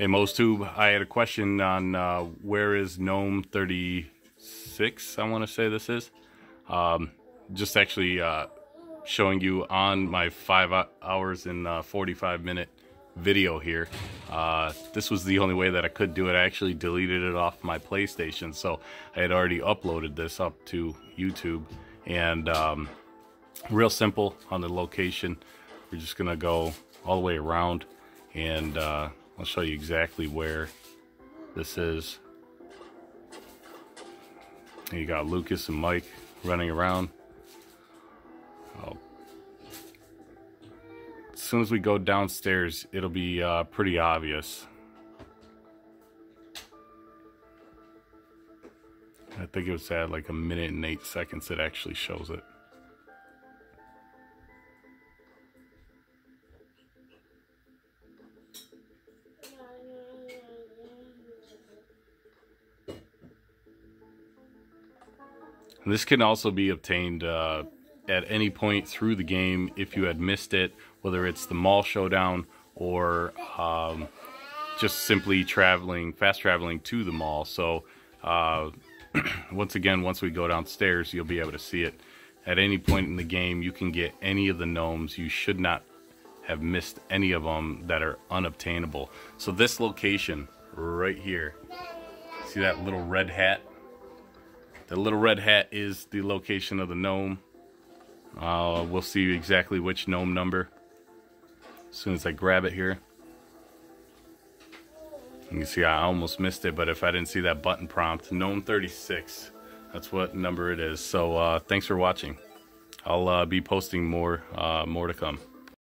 Hey, Mo's Tube, I had a question on uh, where is Gnome 36, I want to say this is. Um, just actually uh, showing you on my 5 hours and uh, 45 minute video here. Uh, this was the only way that I could do it. I actually deleted it off my PlayStation, so I had already uploaded this up to YouTube. And um, real simple on the location. We're just going to go all the way around and uh, I'll show you exactly where this is. You got Lucas and Mike running around. Oh. As soon as we go downstairs, it'll be uh, pretty obvious. I think it was at like a minute and eight seconds it actually shows it. This can also be obtained uh, at any point through the game if you had missed it, whether it's the mall showdown or um, just simply traveling, fast traveling to the mall. So uh, once again, once we go downstairs, you'll be able to see it. At any point in the game, you can get any of the gnomes. You should not have missed any of them that are unobtainable. So this location right here, see that little red hat? The little red hat is the location of the gnome. Uh, we'll see exactly which gnome number as soon as I grab it here. You can see I almost missed it, but if I didn't see that button prompt, gnome 36, that's what number it is. So uh, thanks for watching. I'll uh, be posting more, uh, more to come.